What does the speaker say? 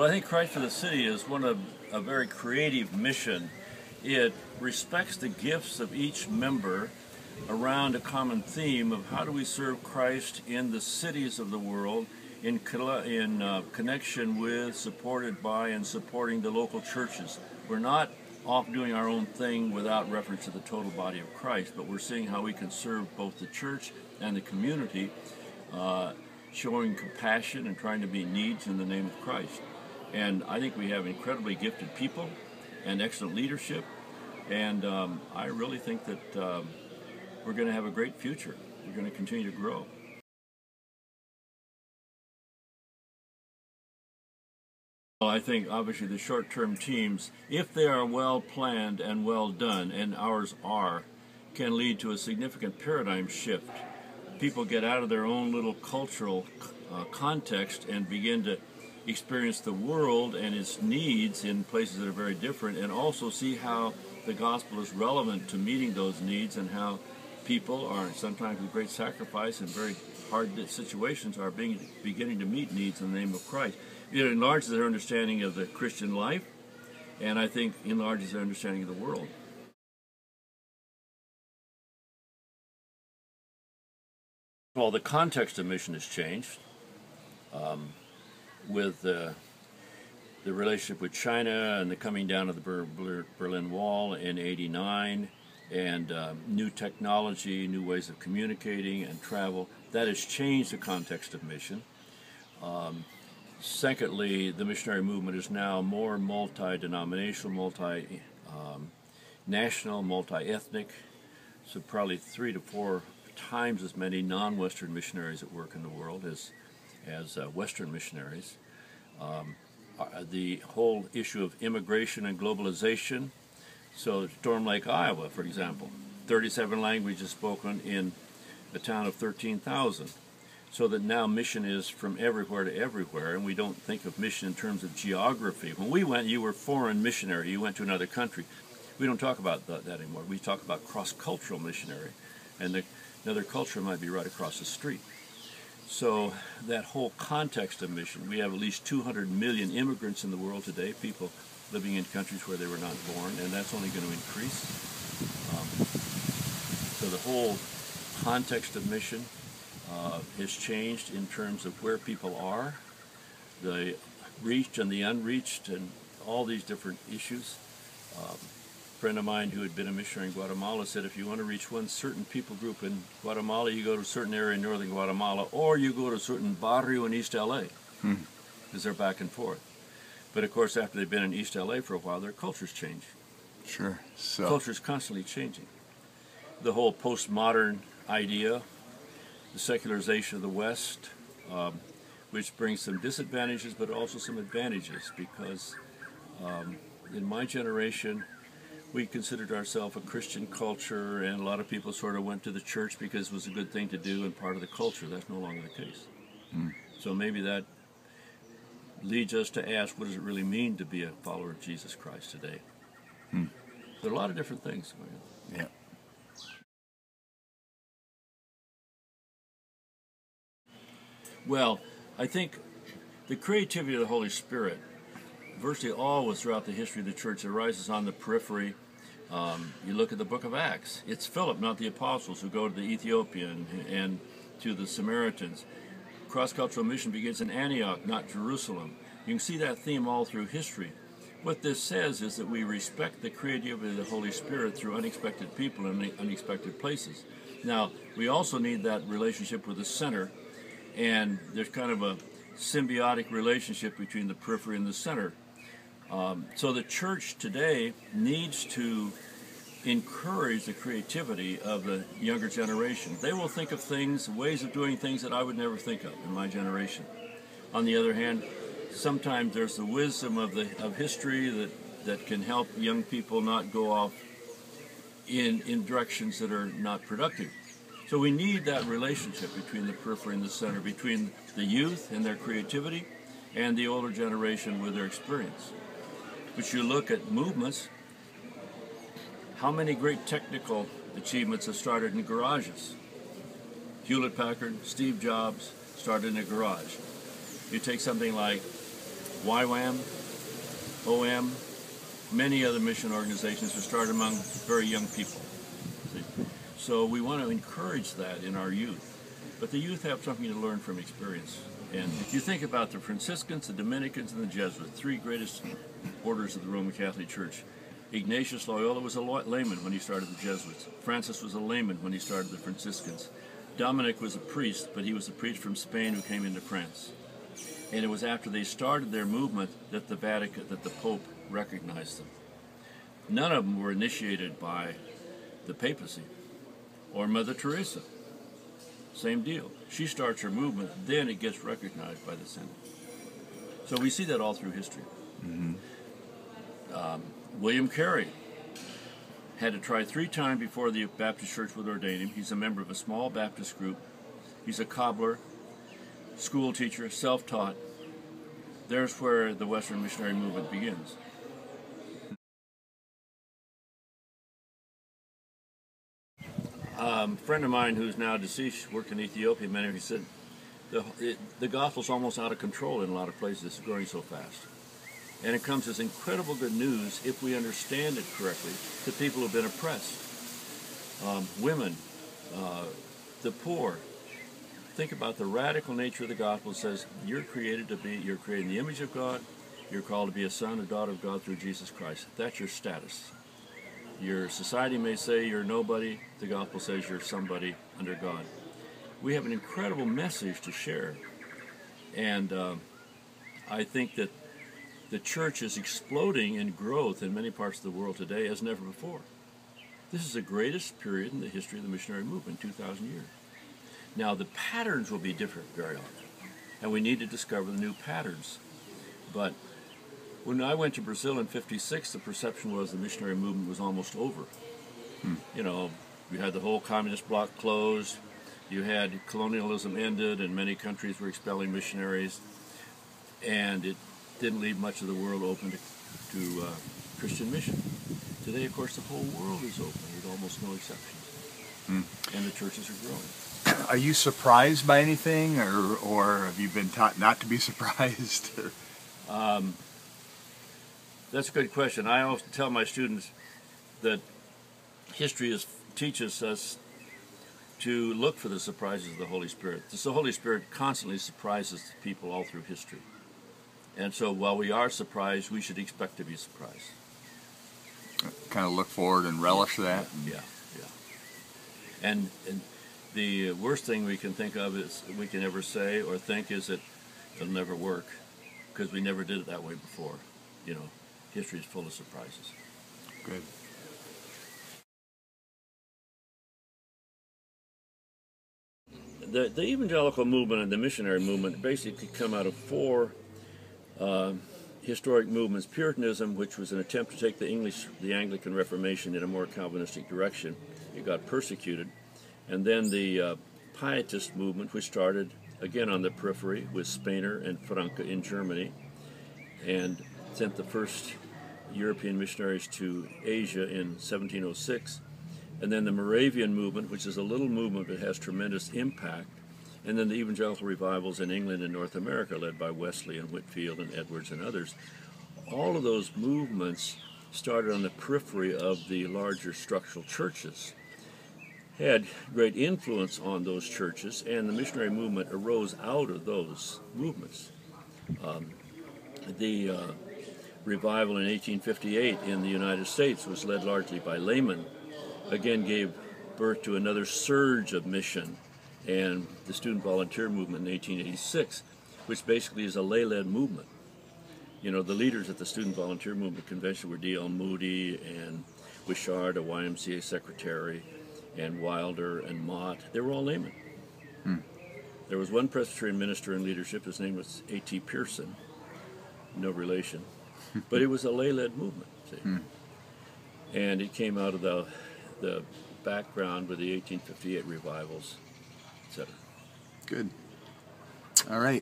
Well, I think Christ for the City is one of a very creative mission. It respects the gifts of each member around a common theme of how do we serve Christ in the cities of the world in, in uh, connection with, supported by, and supporting the local churches. We're not off doing our own thing without reference to the total body of Christ, but we're seeing how we can serve both the church and the community, uh, showing compassion and trying to meet needs in the name of Christ. And I think we have incredibly gifted people and excellent leadership, and um, I really think that um, we're going to have a great future. We're going to continue to grow. Well, I think obviously the short-term teams, if they are well planned and well done, and ours are, can lead to a significant paradigm shift. People get out of their own little cultural uh, context and begin to experience the world and its needs in places that are very different, and also see how the gospel is relevant to meeting those needs and how people are sometimes with great sacrifice and very hard situations are being, beginning to meet needs in the name of Christ it enlarges their understanding of the Christian life, and I think enlarges their understanding of the world. Well, the context of mission has changed um, with uh, the relationship with China and the coming down of the Ber Ber Berlin Wall in 89 and um, new technology, new ways of communicating and travel. That has changed the context of mission. Um, Secondly, the missionary movement is now more multi-denominational, multi-national, um, multi-ethnic. So probably three to four times as many non-Western missionaries at work in the world as as uh, Western missionaries. Um, uh, the whole issue of immigration and globalization. So Storm Lake, Iowa, for example, 37 languages spoken in a town of 13,000 so that now mission is from everywhere to everywhere, and we don't think of mission in terms of geography. When we went, you were foreign missionary, you went to another country. We don't talk about that, anymore. We talk about cross-cultural missionary, and the, another culture might be right across the street. So that whole context of mission, we have at least 200 million immigrants in the world today, people living in countries where they were not born, and that's only going to increase. Um, so the whole context of mission, uh, has changed in terms of where people are, the reached and the unreached, and all these different issues. Um, friend of mine who had been a missionary in Guatemala said if you want to reach one certain people group in Guatemala, you go to a certain area in northern Guatemala, or you go to a certain barrio in East LA, because hmm. they're back and forth. But of course, after they've been in East LA for a while, their cultures change. Sure. So culture is constantly changing. The whole postmodern idea the secularization of the West, um, which brings some disadvantages but also some advantages because um, in my generation, we considered ourselves a Christian culture, and a lot of people sort of went to the church because it was a good thing to do and part of the culture. That's no longer the case. Mm. So maybe that leads us to ask what does it really mean to be a follower of Jesus Christ today? Mm. There are a lot of different things. Yeah. Well, I think the creativity of the Holy Spirit, virtually always throughout the history of the church, arises on the periphery. Um, you look at the book of Acts, it's Philip, not the apostles, who go to the Ethiopian and to the Samaritans. Cross cultural mission begins in Antioch, not Jerusalem. You can see that theme all through history. What this says is that we respect the creativity of the Holy Spirit through unexpected people and unexpected places. Now, we also need that relationship with the center and there's kind of a symbiotic relationship between the periphery and the center. Um, so the church today needs to encourage the creativity of the younger generation. They will think of things, ways of doing things that I would never think of in my generation. On the other hand, sometimes there's the wisdom of the of history that that can help young people not go off in in directions that are not productive. So we need that relationship between the periphery and the center, between the youth and their creativity and the older generation with their experience. But you look at movements, how many great technical achievements have started in garages? Hewlett Packard, Steve Jobs started in a garage. You take something like YWAM, OM, many other mission organizations were started among very young people. See? So we want to encourage that in our youth. But the youth have something to learn from experience. And if you think about the Franciscans, the Dominicans, and the Jesuits, three greatest orders of the Roman Catholic Church, Ignatius Loyola was a layman when he started the Jesuits. Francis was a layman when he started the Franciscans. Dominic was a priest, but he was a priest from Spain who came into France. And it was after they started their movement that the Vatican, that the Pope recognized them. None of them were initiated by the papacy or Mother Teresa. Same deal. She starts her movement, then it gets recognized by the Senate. So we see that all through history. Mm-hmm. Um, William Carey had to try three times before the Baptist Church would ordain him. He's a member of a small Baptist group. He's a cobbler, school teacher, self taught. There's where the Western missionary movement begins. Um, a friend of mine who's now deceased worked in Ethiopia, many he said the, it, the gospel's almost out of control in a lot of places. It's growing so fast. And it comes as incredible good news if we understand it correctly to people who've been oppressed. Um, women, uh, the poor. Think about the radical nature of the gospel. It says you're created to be, you're created in the image of God. You're called to be a son or daughter of God through Jesus Christ. That's your status. Your society may say you're nobody. The gospel says you're somebody under God. We have an incredible message to share. And um, I think that the church is exploding in growth in many parts of the world today as never before. This is the greatest period in the history of the missionary movement, 2,000 years. Now, the patterns will be different very often, and we need to discover the new patterns. But when I went to Brazil in 56, the perception was the missionary movement was almost over. Hmm. You know, you had the whole communist bloc closed, you had colonialism ended, and many countries were expelling missionaries, and it didn't leave much of the world open to, to uh, Christian mission. Today, of course, the whole world is open with almost no exceptions, Hmm. and the churches are growing. Are you surprised by anything, or or have you been taught not to be surprised? Um, that's a good question. I always tell my students that history is, teaches us to look for the surprises of the Holy Spirit. The Holy Spirit constantly surprises people all through history. And so while we are surprised, we should expect to be surprised. kind of look forward and relish that. Yeah, yeah. And, and the worst thing we can think of is we can ever say or think is that it'll never work because we never did it that way before. You know, history is full of surprises. Good. The, the evangelical movement and the missionary movement basically come out of four uh, historic movements. Puritanism, which was an attempt to take the English, the Anglican Reformation in a more Calvinistic direction, it got persecuted. And then the uh, Pietist movement, which started again on the periphery with Spener and Francke in Germany, and sent the first European missionaries to Asia in 1706. And then the Moravian movement, which is a little movement that has tremendous impact. And then the evangelical revivals in England and North America, led by Wesley and Whitefield and Edwards and others. All of those movements started on the periphery of the larger structural churches, had great influence on those churches, and the missionary movement arose out of those movements. Um, the uh, revival in 1858 in the United States was led largely by laymen, again gave birth to another surge of mission and the student volunteer movement in 1886, which basically is a lay-led movement. You know, the leaders at the student volunteer movement convention were D.L. Moody and Wishard, a YMCA secretary, and Wilder and Mott. They were all laymen. Hmm. There was one Presbyterian minister in leadership. His name was A.T. Pierson. No relation, but it was a lay-led movement. See? Hmm. And it came out of the the background with the 1858 revivals, etc. Good. All right.